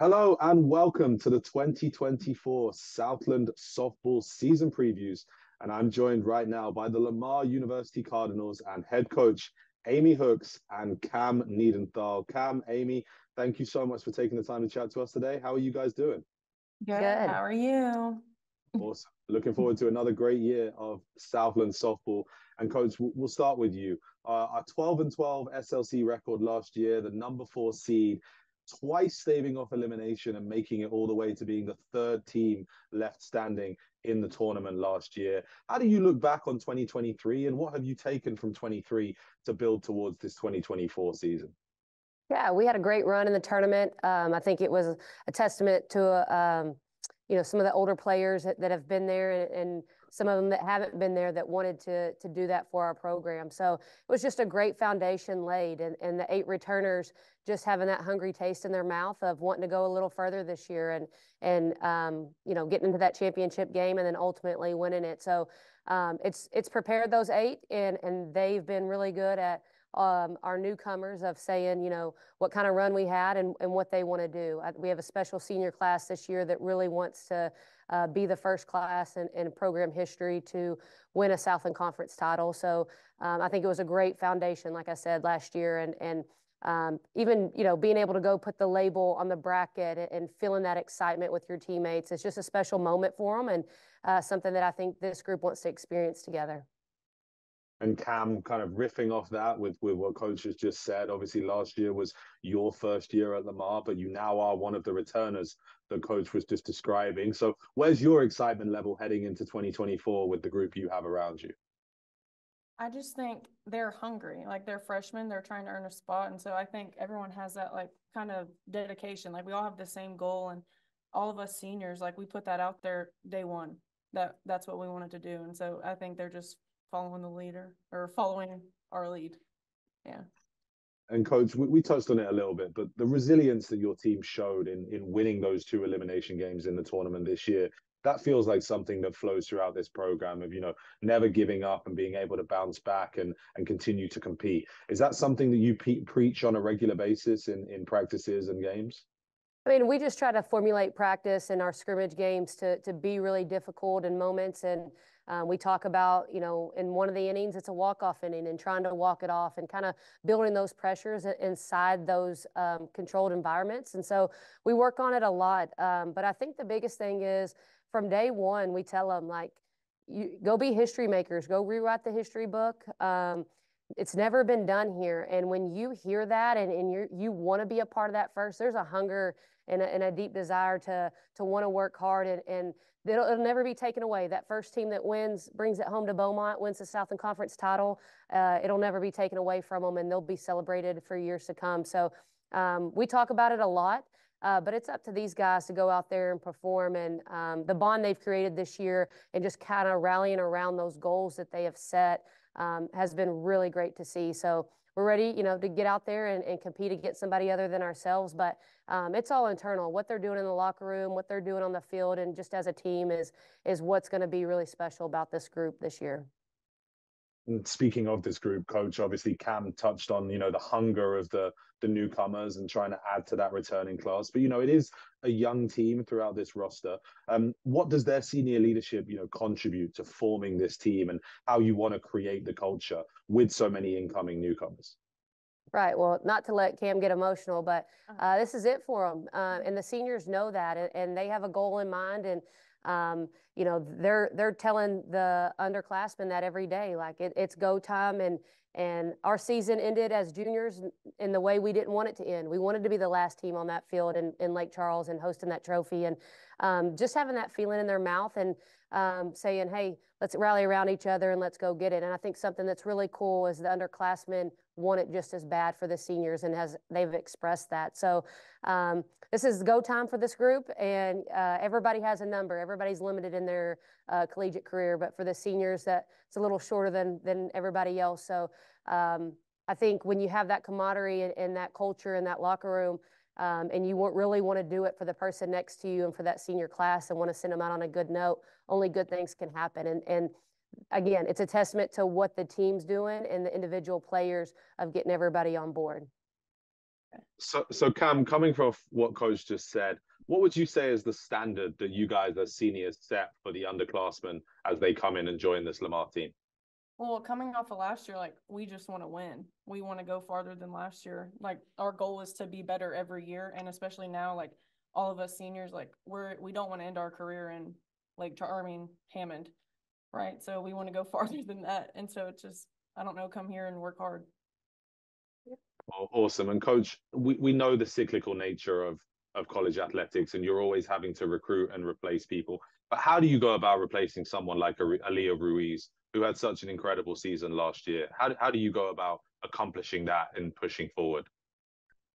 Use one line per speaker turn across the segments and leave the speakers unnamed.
Hello and welcome to the 2024 Southland Softball Season Previews. And I'm joined right now by the Lamar University Cardinals and head coach Amy Hooks and Cam Niedenthal. Cam, Amy, thank you so much for taking the time to chat to us today. How are you guys doing?
Good. Good. How are you?
Awesome. Looking forward to another great year of Southland softball. And coach, we'll start with you. Uh, our 12 and 12 SLC record last year, the number four seed, twice staving off elimination and making it all the way to being the third team left standing in the tournament last year. How do you look back on 2023 and what have you taken from 23 to build towards this 2024 season?
Yeah, we had a great run in the tournament. Um, I think it was a testament to um, you know some of the older players that, that have been there and, and some of them that haven't been there that wanted to to do that for our program. So it was just a great foundation laid, and, and the eight returners just having that hungry taste in their mouth of wanting to go a little further this year and and um, you know getting into that championship game and then ultimately winning it. So um, it's it's prepared those eight, and and they've been really good at um, our newcomers of saying, you know, what kind of run we had and, and what they want to do. I, we have a special senior class this year that really wants to uh, be the first class in, in, program history to win a Southland Conference title. So um, I think it was a great foundation, like I said last year, and and um, even you know being able to go put the label on the bracket and, feeling that excitement with your teammates. It's just a special moment for them and uh, something that I think this group wants to experience together
and Cam kind of riffing off that with, with what coach has just said. Obviously, last year was your first year at Lamar, but you now are one of the returners that coach was just describing. So, where's your excitement level heading into 2024 with the group you have around you?
I just think they're hungry. Like they're freshmen, they're trying to earn a spot. And so I think everyone has that like kind of dedication. Like we all have the same goal and all of us seniors, like we put that out there day one. That that's what we wanted to do. And so I think they're just following the leader or following our lead. Yeah.
And coach, we, we, touched on it a little bit, but the resilience that your team showed in in winning those two elimination games in the tournament this year, that feels like something that flows throughout this program of you know never giving up and being able to bounce back and and continue to compete. Is that something that you pe- preach on a regular basis in in practices and games?
I mean, we just try to formulate practice in our scrimmage games to to be really difficult in moments and um, we talk about, you know, in one of the innings, it's a walk-off inning and trying to walk it off and kind of building those pressures inside those um, controlled environments. And so we work on it a lot. Um, but I think the biggest thing is from day one, we tell them like, you go be history makers, go rewrite the history book. Um, it's never been done here. And when you hear that and, and you you want to be a part of that first, there's a hunger and a, and a deep desire to to want to work hard and, and It'll, it'll, never be taken away. That first team that wins, brings it home to Beaumont, wins the Southland Conference title. Uh, it'll never be taken away from them, and they'll be celebrated for years to come. So um, we talk about it a lot, uh, but it's up to these guys to go out there and perform. And um, the bond they've created this year and just kind of rallying around those goals that they have set um, has been really great to see. So we're ready, you know, to get out there and, and compete against somebody other than ourselves. But um, it's all internal. What they're doing in the locker room, what they're doing on the field, and just as a team is is what's going to be really special about this group this year.
And speaking of this group, coach, obviously Cam touched on you know the hunger of the the newcomers and trying to add to that returning class. But you know it is a young team throughout this roster. Um, what does their senior leadership you know contribute to forming this team and how you want to create the culture with so many incoming newcomers?
Right. Well, not to let Cam get emotional, but uh-huh. uh, this is it for them, uh, and the seniors know that, and, and, they have a goal in mind, and um, you know they're they're telling the underclassmen that every day, like it, it's go time, and and our season ended as juniors in the way we didn't want it to end. We wanted to be the last team on that field in, in Lake Charles and hosting that trophy, and um, just having that feeling in their mouth and um, saying, "Hey, let's rally around each other and let's go get it." And I think something that's really cool is the underclassmen want it just as bad for the seniors, and has they've expressed that. So um, this is go time for this group, and uh, everybody has a number. Everybody's limited in their uh, collegiate career, but for the seniors, that it's a little shorter than than everybody else. So um, I think when you have that camaraderie and, and that culture in that locker room. Um, and you really want to do it for the person next to you and for that senior class and want to send them out on a good note, only good things can happen. And, and again, it's a testament to what the team's doing and the individual players of getting everybody on board.
So, so Cam, coming from what Coach just said, what would you say is the standard that you guys as seniors set for the underclassmen as they come in and join this Lamar team?
Well, coming off of last year, like we just want to win. We want to go farther than last year. Like our goal is to be better every year, and especially now, like all of us seniors, like we're we don't want to end our career in like Char- I mean Hammond, right? So we want to go farther than that, and so it's just I don't know, come here and work hard.
Oh, awesome. And coach, we, we know the cyclical nature of of college athletics, and you're always having to recruit and replace people. But how do you go about replacing someone like Aaliyah Ruiz, who had such an incredible season last year? How how do you go about accomplishing that and pushing forward?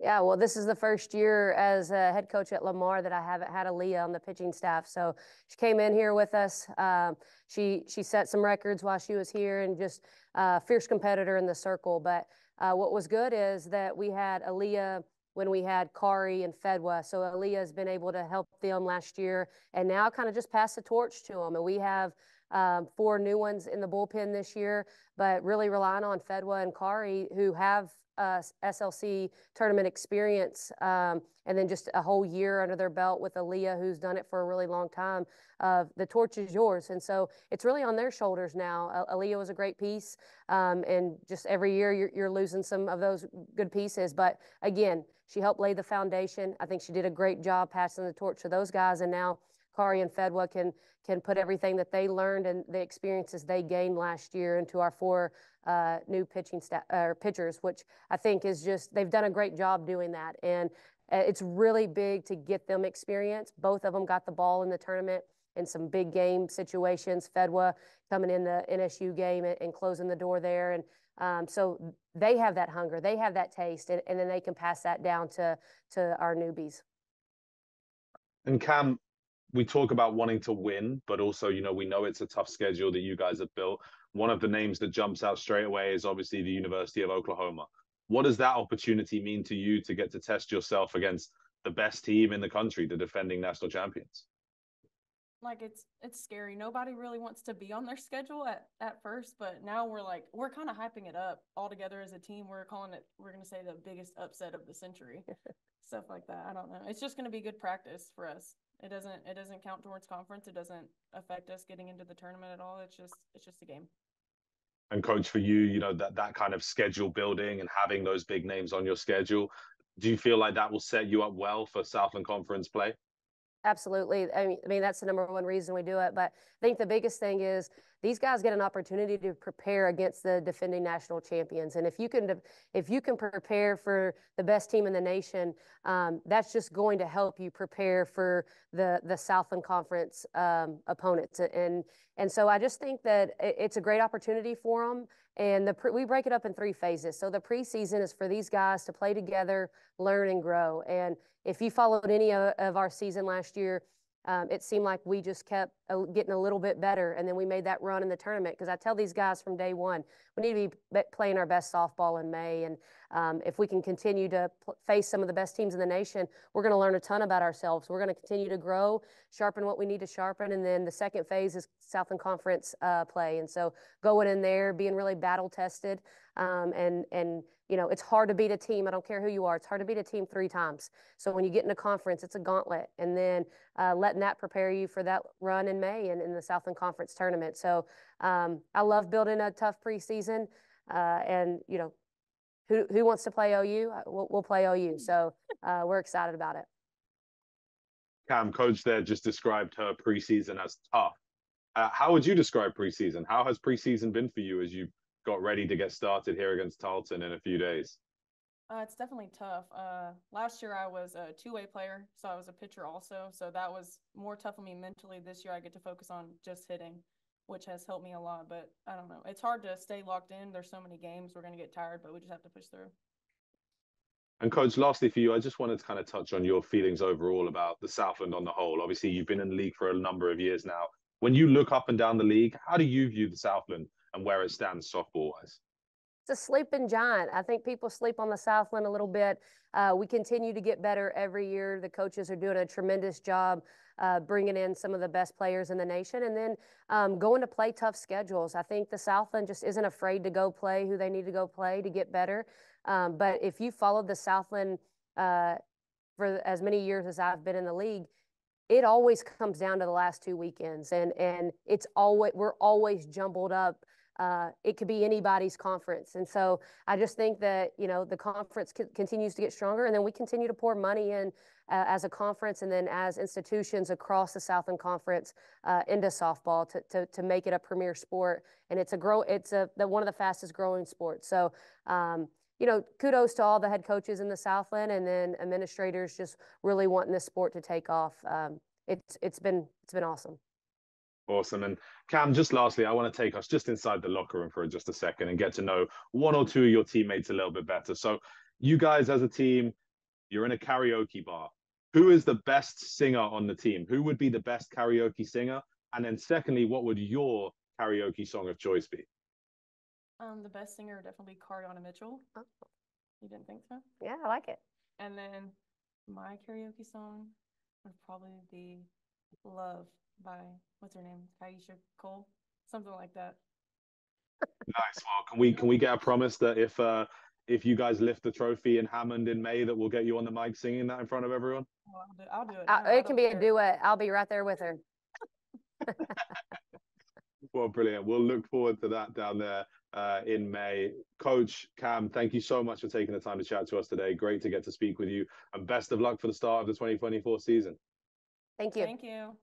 Yeah, well, this is the first year as a head coach at Lamar that I haven't had Aaliyah on the pitching staff. So she came in here with us. Um, she she set some records while she was here and just a uh, fierce competitor in the circle. But Uh, what was good is that we had Aaliyah when we had Kari and Fedwa. So Aaliyah has been able to help them last year and now kind of just pass the torch to them. And we have um, four new ones in the bullpen this year, but really relying on Fedwa and Kari who have uh, SLC tournament experience um, and then just a whole year under their belt with Aaliyah, who's done it for a really long time. Uh, the torch is yours. And so it's really on their shoulders now. Uh, Aaliyah was a great piece. Um, and just every year you're, you're losing some of those good pieces. But again, she helped lay the foundation. I think she did a great job passing the torch to those guys. And now Kari and Fedwa can can put everything that they learned and the experiences they gained last year into our four uh, new pitching staff or pitchers, which I think is just they've done a great job doing that. And uh, it's really big to get them experience. Both of them got the ball in the tournament in some big game situations. Fedwa coming in the NSU game and, and closing the door there, and um, so they have that hunger, they have that taste, and, and then they can pass that down to to our newbies.
And Cam, we talk about wanting to win, but also, you know, we know it's a tough schedule that you guys have built. One of the names that jumps out straight away is obviously the University of Oklahoma. What does that opportunity mean to you to get to test yourself against the best team in the country, the defending national champions?
Like it's it's scary. Nobody really wants to be on their schedule at, at first, but now we're like we're kind of hyping it up all together as a team. We're calling it we're gonna say the biggest upset of the century. Stuff like that. I don't know. It's just gonna be good practice for us. It doesn't it doesn't count towards conference. It doesn't affect us getting into the tournament at all. It's just it's just a game.
And coach, for you, you know that that kind of schedule building and having those big names on your schedule, do you feel like that will set you up well for Southland Conference play?
Absolutely. I mean, I mean that's the number one reason we do it. But I think the biggest thing is these guys get an opportunity to prepare against the defending national champions. And if you can, if you can prepare for the best team in the nation, um, that's just going to help you prepare for the the Southland Conference um, opponents. And and so I just think that it's a great opportunity for them. And the we break it up in three phases. So the preseason is for these guys to play together, learn, and grow. And if you followed any of our season last year, um, it seemed like we just kept getting a little bit better. And then we made that run in the tournament because I tell these guys from day one, we need to be playing our best softball in May. And um, if we can continue to face some of the best teams in the nation, we're going to learn a ton about ourselves. We're going to continue to grow, sharpen what we need to sharpen. And then the second phase is Southland Conference uh, play. And so going in there, being really battle tested um, and, and you know, it's hard to beat a team. I don't care who you are. It's hard to beat a team three times. So when you get in a conference, it's a gauntlet. And then uh, letting that prepare you for that run in May and in the Southland Conference tournament. So um, I love building a tough preseason. Uh, and, you know, who, who wants to play OU? Uh, we'll, we'll play OU. So uh, we're excited about it.
Cam, coach there just described her preseason as tough. Uh, how would you describe preseason? How has preseason been for you as you got ready to get started here against Tarleton in a few days?
Uh, it's definitely tough. Uh, last year I was a two-way player, so I was a pitcher also. So that was more tough on me mentally. This year I get to focus on just hitting, which has helped me a lot. But I don't know. It's hard to stay locked in. There's so many games. We're going to get tired, but we just have to push through.
And coach, lastly for you, I just wanted to kind of touch on your feelings overall about the Southland on the whole. Obviously, you've been in the league for a number of years now. When you look up and down the league, how do you view the Southland and where it stands softball wise?
It's a sleeping giant. I think people sleep on the Southland a little bit. Uh, we continue to get better every year. The coaches are doing a tremendous job uh, bringing in some of the best players in the nation, and then um, going to play tough schedules. I think the Southland just isn't afraid to go play who they need to go play to get better. Um, but if you followed the Southland uh, for as many years as I've been in the league, it always comes down to the last two weekends, and and it's always we're always jumbled up. Uh, it could be anybody's conference, and so I just think that you know the conference c- continues to get stronger, and then we continue to pour money in uh, as a conference, and then as institutions across the Southland Conference uh, into softball to, to to make it a premier sport, and it's a grow it's a the, one of the fastest growing sports. So. Um, you know, kudos to all the head coaches in the Southland and then administrators just really wanting this sport to take off. Um, it's it's been it's been awesome.
Awesome. And Cam, just lastly, I want to take us just inside the locker room for just a second and get to know one or two of your teammates a little bit better. So, you guys as a team, you're in a karaoke bar. Who is the best singer on the team? Who would be the best karaoke singer? And then, secondly, what would your karaoke song of choice be?
Um, the best singer would definitely be Cariana Mitchell.
Oh.
You didn't think so?
Yeah, I like it.
And then my karaoke song would probably be Love by what's her name? Keyshia Cole. Something like that.
Nice. Well, can we can we get a promise that if uh if you guys lift the trophy in Hammond in May, that we'll get you on the mic singing that in front of everyone?
Well, I'll do, I'll do it.
Uh,
now. I
it can
don't
be a
care.
duet. I'll be right there with her.
Well, brilliant. We'll look forward to that down there uh, in May. Coach Cam, thank you so much for taking the time to chat to us today. Great to get to speak with you, and best of luck for the start of the 2024 season.
Thank you.
Thank you.